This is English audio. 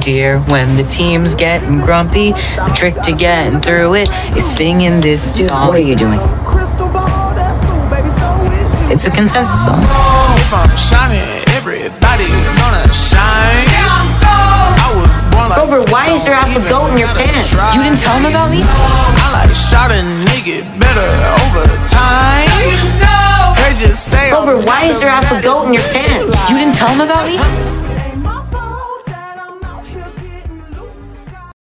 dear, when the team's getting grumpy, the trick to getting through it is singing this Dude, song. what are you doing? It's a consensus song. If I'm shining, everybody gonna shine. Why is there half a goat in your pants? You didn't tell him about me? I like shot a nigga better over time. They why is there half a goat in your pants? You didn't tell him about me?